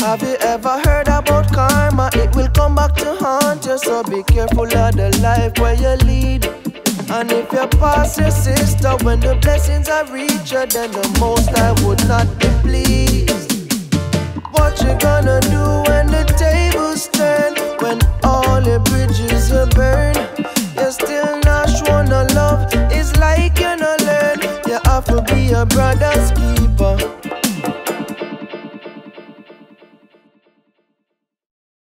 Have you ever heard about karma? It will come back to haunt you, so be careful of the life where you lead. And if you pass your sister when the blessings are reached then the Most High would not be pleased. What you gonna do when the tables turn? When all the bridges are burned, You're still not sure no love. It's like you're not learn. You have to be a brother's keeper.